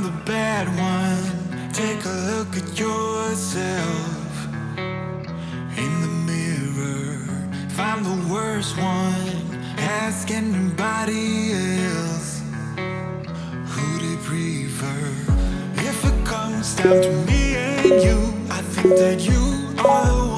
I'm the bad one. Take a look at yourself In the mirror. If I'm the worst one Ask anybody else. Who they prefer? If it comes down to me and you I think that you are the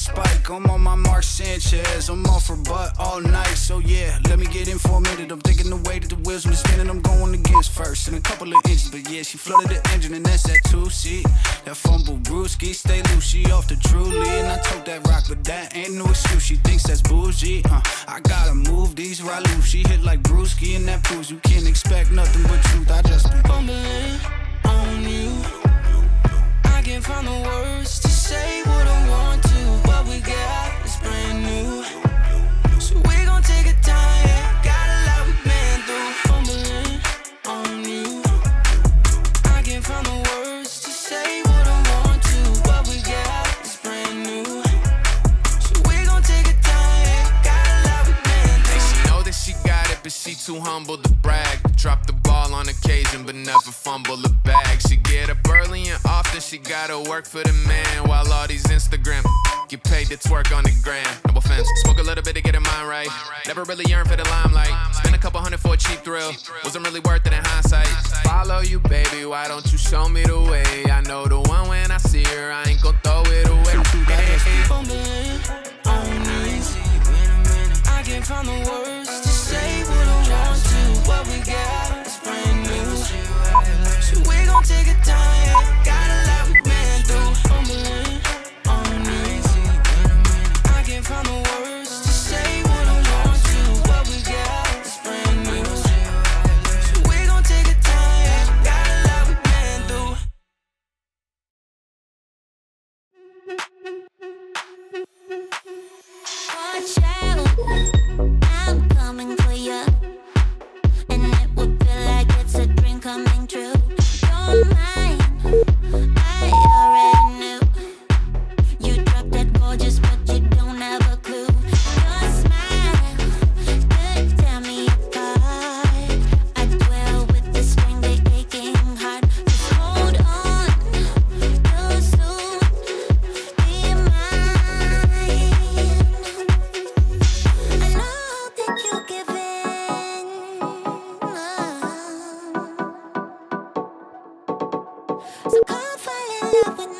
spike. I'm on my Mark Sanchez. I'm off her butt all night. So yeah, let me get in for a minute. I'm taking the weight of the wheels when it's spinning. I'm going against first in a couple of inches. But yeah, she flooded the engine and that's that two seat. That fumble brewski, stay loose. She off the truly. And I took that rock, but that ain't no excuse. She thinks that's bougie. Uh, I gotta move these Ralu. She hit like brewski and that booze. you can't expect nothing but truth. I just be fumbling on you. I can find the too humble to brag. Drop the ball on occasion, but never fumble the bag. She get up early and often, she gotta work for the man. While all these Instagram get paid to twerk on the gram. No offense, smoke a little bit to get her mind right. Never really yearn for the limelight. spend a couple hundred for a cheap thrill. Wasn't really worth it in hindsight. Follow you, baby, why don't you show me the way? I know the one when I see her, I ain't gon' throw it away. Coming true. You're mine, So come fall in love with me